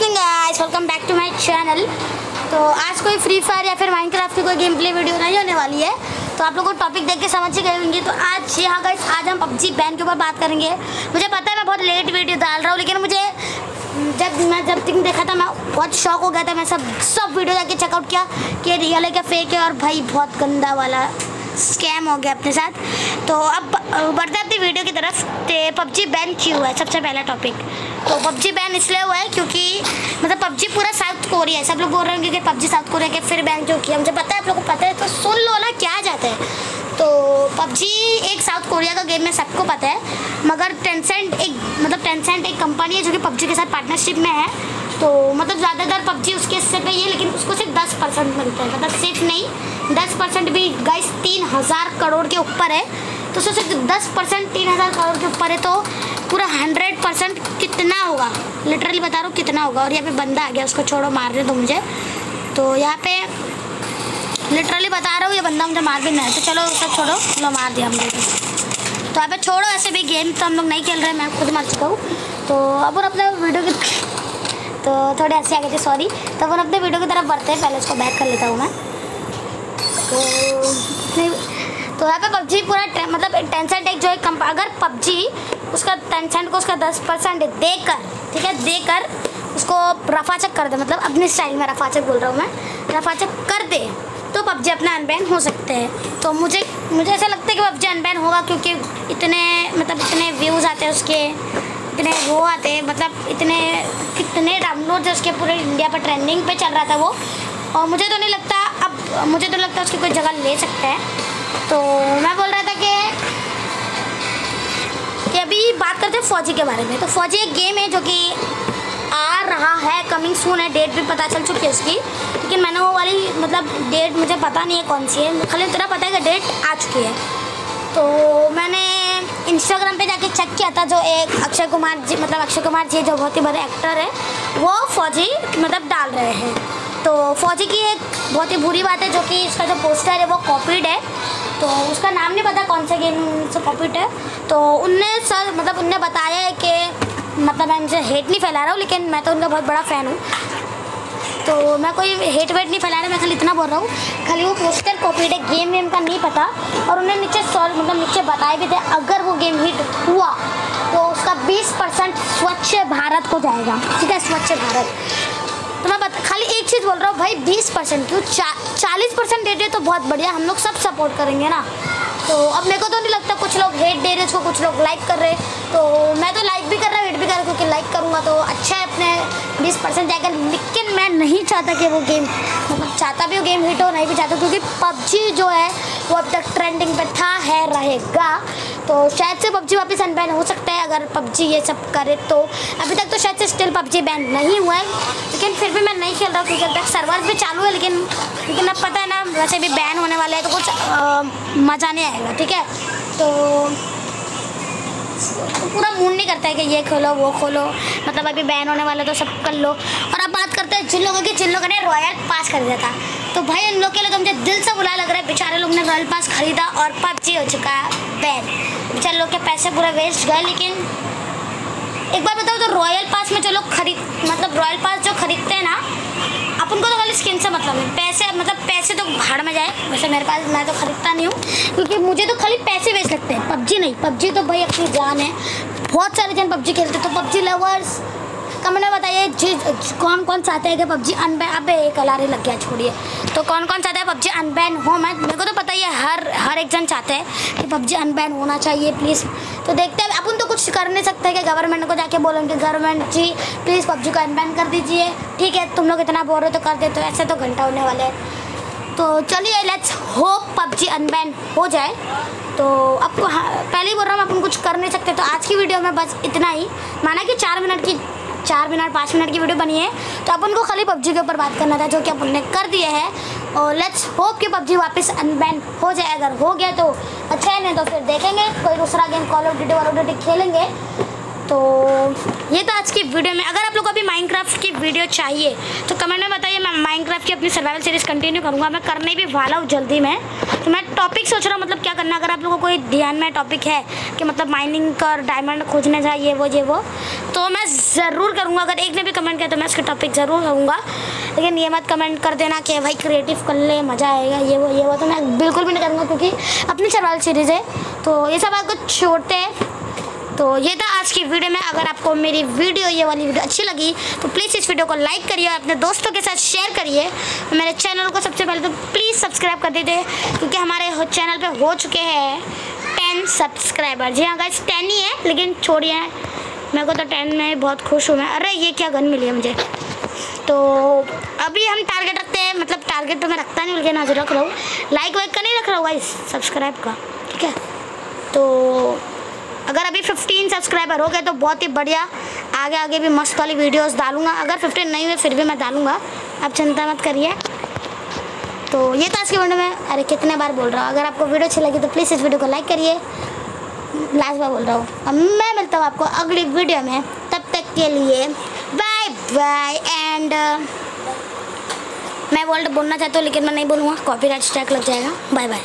Walking guys welcome back to my channel तो आज कोई फ्री फायर या फिर माइनक्राफ्ट की कोई गेम प्ले वीडियो नहीं होने वाली है। तो आप लोगों को टॉपिक देख के समझ ही गए होंगे। तो आज यहाँ गाइस आज हम पबजी बैन के ऊपर बात करेंगे। मुझे पता है मैं बहुत लेट वीडियो डाल रहा हूँ, लेकिन मुझे, जब मैं, जब तक देखा था, मैं बहुत शौक हो गया था। मैं सब सब वीडियो जाके चेकआउट किया कि रियल है क्या फेक है? और भाई, बहुत गंदा वाला स्कैम हो गया अपने साथ। तो अब बढ़ते अपनी वीडियो की तरफ़। पबजी बैन क्यों हुआ है? सबसे पहला टॉपिक तो पबजी बैन इसलिए हुआ है क्योंकि मतलब पबजी पूरा साउथ कोरिया है। सब लोग बोल रहे हैं कि पबजी साउथ कोरिया के फिर बैन क्यों किया? मुझे पता है, आप लोग को पता है। तो सुन लो ना, क्या जाता है। तो पबजी एक साउथ कोरिया का गेम है, सबको पता है। मगर टेंसेंट एक मतलब टेंसेंट एक कंपनी है जो कि पबजी के साथ पार्टनरशिप में है। तो मतलब ज़्यादातर पबजी उसके हिस्से पे ही है, लेकिन उसको सिर्फ़ दस परसेंट मिलता है। मतलब सिर्फ़ नहीं, दस परसेंट भी गाइस तीन हज़ार करोड़ के ऊपर है। तो उसको सिर्फ़ दस परसेंट, तीन हज़ार करोड़ के ऊपर है तो पूरा हंड्रेड परसेंट कितना होगा? लिटरली बता रहा हूँ, कितना होगा? और यहाँ पे बंदा आ गया, उसको छोड़ो, मार दे तो मुझे। तो यहाँ पे लिटरली बता रहा हूँ, ये बंदा मुझे मार भी नहीं है। तो चलो सब छोड़ो लो मार दिया मुझे तो यहाँ पे छोड़ो, ऐसे भी गेम तो हम लोग नहीं खेल रहे, मैं खुद मर चुका हूँ। तो अब और अपने वीडियो की तो थोड़े हँसी आ गए थे सॉरी तो अपन अपने वीडियो की तरफ़ बढ़ते हैं, पहले उसको बैक कर लेता हूँ मैं. तो तो यहाँ पे पबजी पूरा मतलब टेंशन टेक जो है कम अगर पबजी उसका टेंशन को उसका दस परसेंट देकर, ठीक है, देकर उसको रफाचक कर दे मतलब अपने स्टाइल में रफाचक बोल रहा हूँ मैं, रफाचक कर दे तो पबजी अपना अनबैन हो सकते हैं. तो मुझे मुझे ऐसा लगता है कि पबजी अनबैन होगा क्योंकि इतने मतलब इतने व्यूज़ आते हैं उसके इतने वो आते हैं मतलब इतने, कितने डाउनलोड उसके पूरे इंडिया पर ट्रेंडिंग पे चल रहा था वो। और मुझे तो नहीं लगता, अब मुझे तो लगता उसकी कोई जगह ले सकता है। तो मैं बोल रहा था कि कि अभी बात करते हैं फौजी के बारे में। तो फौजी एक गेम है जो कि आ रहा है कमिंग सून है। डेट भी पता चल चुकी है उसकी। लेकिन मैंने वो वाली मतलब डेट मुझे पता नहीं है कौन सी है। खाली इतना पता है कि डेट आ चुकी है। तो मैंने इंस्टाग्राम पे जाके चेक किया था जो एक अक्षय कुमार जी मतलब अक्षय कुमार जी जो बहुत ही बड़े एक्टर है, वो फौजी मतलब डाल रहे हैं। तो फौजी की एक बहुत ही बुरी बात है, जो कि इसका जो पोस्टर है वो कॉपीड है। तो उसका नाम नहीं पता कौन सा गेम से कॉपीड है। तो उनने सर मतलब उनने बताया है कि मतलब मैं उनसे हेट नहीं फैला रहा हूँ, लेकिन मैं तो उनका बहुत बड़ा फ़ैन हूँ। तो मैं कोई हेट वेट नहीं फैला रहा मैं खाली इतना बोल रहा हूँ। खाली वो पोस्टर कॉपीड है गेम वेम का नहीं पता। और उन्हें नीचे सॉल्व मतलब नीचे बताए भी थे, अगर वो गेम हिट हुआ तो उसका 20 परसेंट स्वच्छ भारत को जाएगा। ठीक है, स्वच्छ भारत। तो मैं बता, खाली एक चीज़ बोल रहा हूँ, भाई 20 परसेंट, क्यों चालीस परसेंट दे तो बहुत बढ़िया, हम लोग सब सपोर्ट करेंगे ना। तो अब मेरे को तो नहीं लगता कुछ लोग हेट दे रहे उसको कुछ लोग लाइक कर रहे तो मैं तो भी कर रहा हूँ हेट भी कर रहा क्योंकि लाइक करूँगा तो अच्छा है अपने बीस परसेंट जाएगा लेकिन मैं नहीं चाहता कि वो गेम मतलब चाहता भी वो गेम हिट हो, नहीं भी चाहता, क्योंकि पबजी जो है, वो अब तक ट्रेंडिंग पे था, है, रहेगा। तो शायद से पबजी वापस अनबैन हो सकता है, अगर पबजी ये सब करे तो। अभी तक तो शायद से स्टिल पबजी बैन नहीं हुआ है, लेकिन फिर भी मैं नहीं खेल रहा क्योंकि अब तक सर्वर भी चालू है, लेकिन लेकिन अब पता है ना, वैसे भी बैन होने वाला है तो कुछ मज़ा नहीं आएगा, ठीक है? तो पूरा मूड नहीं करता है कि ये खोलो, वो खोलो। मतलब अभी बैन होने वाला तो सब कर लो। और अब बात करते हैं जिन लोगों की, जिन लोगों ने रॉयल पास कर दिया था। तो भाई उन लोग के लिए तो मुझे दिल से बुरा लग रहा है। बेचारे लोग ने रॉयल पास खरीदा और पबजी हो चुका है बैन बेचारे लोग के पैसे पूरे वेस्ट गए, लेकिन एक बार बताओ तो रॉयल पास में जो लोग खरीद मतलब रॉयल पास जो खरीदते हैं ना अपन को तो खाली स्किन से मतलब है। पैसे मतलब पैसे तो भाड़ में जाए, वैसे मेरे पास, मैं तो खरीदता नहीं हूँ, क्योंकि मुझे तो खाली पैसे वेस्ट लगते हैं। पबजी नहीं, पबजी तो भाई अपनी जान है। बहुत सारे जन पबजी खेलते तो पबजी लवर्स कमेंट में बताइए, जी कौन कौन चाहते हैं कि पबजी अनबैन अब, एक अलारे लग गया, छोड़िए। तो कौन कौन चाहता है पबजी अनबैन हो? मैं, मेरे को तो पता ही है, हर हर एक जन चाहते हैं कि पबजी अनबैन होना चाहिए प्लीज़ तो देखते हैं अपन तो कुछ कर नहीं सकते कि गवर्नमेंट को जाके बोलेंगे गवर्नमेंट जी प्लीज़ पबजी को अनबैन कर दीजिए। ठीक है तुम लोग इतना बोल रहे हो तो कर दे तो ऐसे तो घंटा होने वाले हैं। तो चलिए लेट्स होप पबजी अनबैन हो जाए। तो आपको हाँ, पहले ही बोल रहा हूँ अपन कुछ कर नहीं सकते तो आज की वीडियो में बस इतना ही। माना कि चार मिनट की चार मिनट, पाँच मिनट की वीडियो बनी है। तो अपन को खाली पबजी के ऊपर बात करना था, जो कि अपन ने कर दिया है। और लेट्स होप कि पबजी वापस अनबैन हो जाए। अगर हो गया तो अच्छा है, नहीं तो फिर देखेंगे। कोई दूसरा game call of duty wall of duty खेलेंगे। तो ये तो आज की वीडियो में, अगर आप लोग अभी माइनक्राफ्ट की वीडियो चाहिए तो कमेंट में बताइए, मैं माइनक्राफ्ट की अपनी सर्वाइवल सीरीज़ कंटिन्यू करूँगा। मैं करने भी वाला हूँ जल्दी में। तो मैं टॉपिक सोच रहा हूँ मतलब क्या करना अगर आप लोगों को कोई ध्यान में टॉपिक है कि मतलब माइनिंग का डायमंड खोजने जाए ये वो ये वो तो मैं ज़रूर करूँगा। अगर एक ने भी कमेंट किया तो मैं उसके टॉपिक ज़रूर करूँगा। लेकिन ये मत कमेंट कर देना कि भाई क्रिएटिव कर ले, मज़ा आएगा, ये वो ये वो तो मैं बिल्कुल भी नहीं करूँगा, क्योंकि अपनी सर्वाइवल सीरीज़ है। तो ये सब आपको छोड़ते हैं तो ये था आज की वीडियो में। अगर आपको मेरी वीडियो, ये वाली वीडियो अच्छी लगी तो प्लीज़ इस वीडियो को लाइक करिए और अपने दोस्तों के साथ शेयर करिए। मेरे चैनल को सबसे पहले तो प्लीज़ सब्सक्राइब कर दीजिए, क्योंकि हमारे चैनल पे हो चुके हैं टेन सब्सक्राइबर जी हाँ गाइस टेन ही है, लेकिन छोड़िए। मेरे को तो टेन में बहुत खुश हूँ मैं। अरे, ये क्या गन मिली है मुझे? तो अभी हम टारगेट रखते हैं मतलब टारगेट तो मैं रखता नहीं बल्कि ना रख रहा हूँ। लाइक वाइक का नहीं रख रहा हूँ गाइस सब्सक्राइब का, ठीक है? तो अगर अभी 15 सब्सक्राइबर हो गए तो बहुत ही बढ़िया। आगे आगे भी मस्त वाली वीडियोस डालूँगा। अगर 15 नहीं हुए, फिर भी मैं डालूँगा। आप चिंता मत करिए। तो ये था आज की वीडियो में। अरे, कितने बार बोल रहा हूँ? अगर आपको वीडियो अच्छी लगी तो प्लीज़ इस वीडियो को लाइक करिए। लास्ट बार बोल रहा हूँ। अब मैं मिलता हूँ आपको अगली वीडियो में। तब तक के लिए बाय बाय एंड मैं वर्ल्ड बोलना चाहता हूँ, लेकिन मैं नहीं बोलूँगा। कॉपी राइट स्ट्राइक लग जाएगा। Bye bye